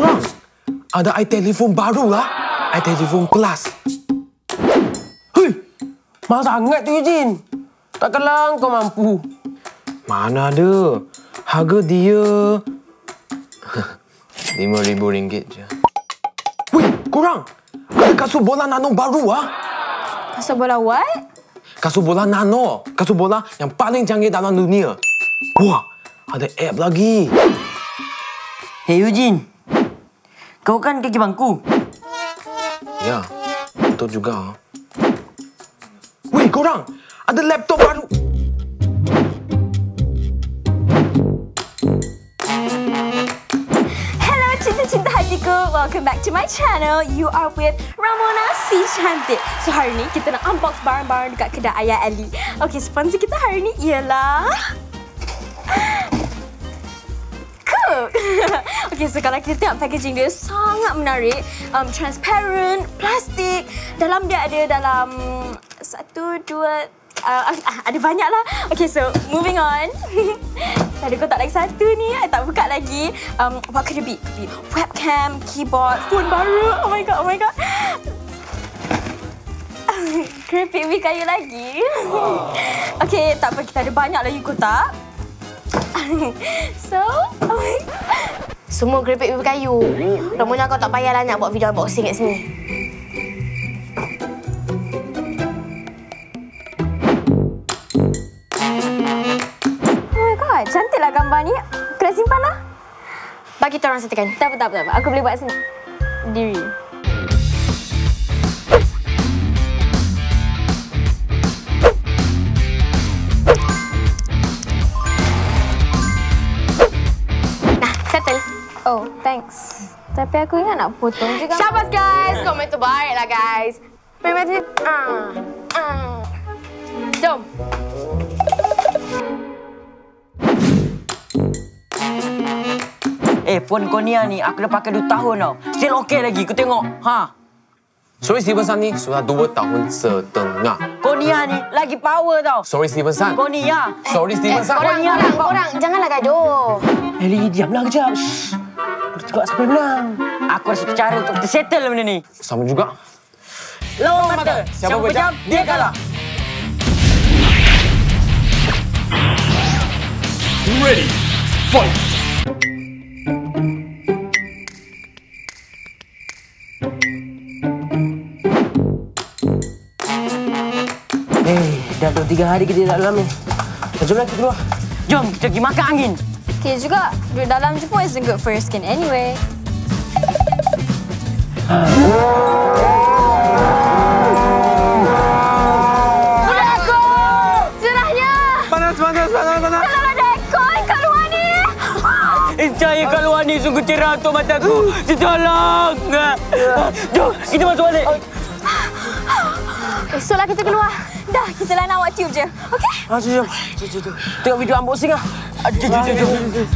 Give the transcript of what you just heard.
Korang, ada iTelephone baru lah. iTelephone Plus. Hui, mahal sangat tu Eugene. Takkanlah kau mampu. Mana ada. Harga dia... RM5,000 je. Weh, korang. Ada kasut bola nano baru ah. Kasut bola what? Kasut bola nano. Kasut bola yang paling canggih dalam dunia. Wah, ada app lagi. Hey Eugene, kau kan kaki bangku. Ya, betul juga. Weh, korang. Ada laptop baru. Hello cinta-cinta hatiku. Welcome back to my channel. You are with Ramona si cantik. So hari ni kita nak unbox barang-barang dekat kedai Ayah Ali. Okay, sponsor kita hari ni ialah okay, so kalau kita tengok packaging dia sangat menarik, um, transparent, plastik. Dalam dia ada dalam satu, dua, uh, uh, ada banyak lah. Okay, so moving on. Tadi kau tak lagi satu ni, I tak buka lagi. Um, what could it be? Could be webcam, keyboard, phone baru. Oh my god, oh my god. Keripik mi kayu lagi. okay, tak apa, kita ada banyak lagi kotak. so, oh my god. Semua keripik pipa kayu. Ramona kau tak payahlah nak buat video unboxing kat sini. Oh my god, cantiklah gambar ni. Aku nak simpan lah. Bagi kita orang setikan. Tak apa, tak apa, tak apa. Aku boleh buat sendiri. Oh, thanks. Tapi aku ingat nak potong gambar. Syabas guys, komen terbaik lah guys. Macam ni. Ah. Ah. Jom. Eh, phone Konia ni aku dah pakai 2 tahun tau. Still okey lagi, kau tengok. Ha. Sorry Stevenson ni sudah dua tahun setengah. Konia ni lagi power tau. Sorry Stevenson. Konia. Sorry Stevenson. Korang, korang, korang. Janganlah gaduh. Eli, diamlah kejap. Shh. Aku siapa yang menang. Aku ada satu cara untuk kita settle benda ni. Sama juga. Lawan mata. Siapa berjam, dia kalah. Ready, fight! Eh, dah dua tiga hari kita tak dalam ni. Jomlah kita keluar. Jom, kita pergi makan angin. Okay juga, duduk dalam je pun isn't good for your skin anyway. Serahnya! Panas, panas, panas, panas. Kalau ada aircon kat luar ni! Eh, cahaya kat luar ni sungguh cerah untuk mataku. Tolong. Jom, kita masuk balik. Esoklah kita keluar. Dah, kita nak awak tube je. Okay? Ah, jom, jom. Jom. Tengok video unboxing ah. Jom, jom, jom.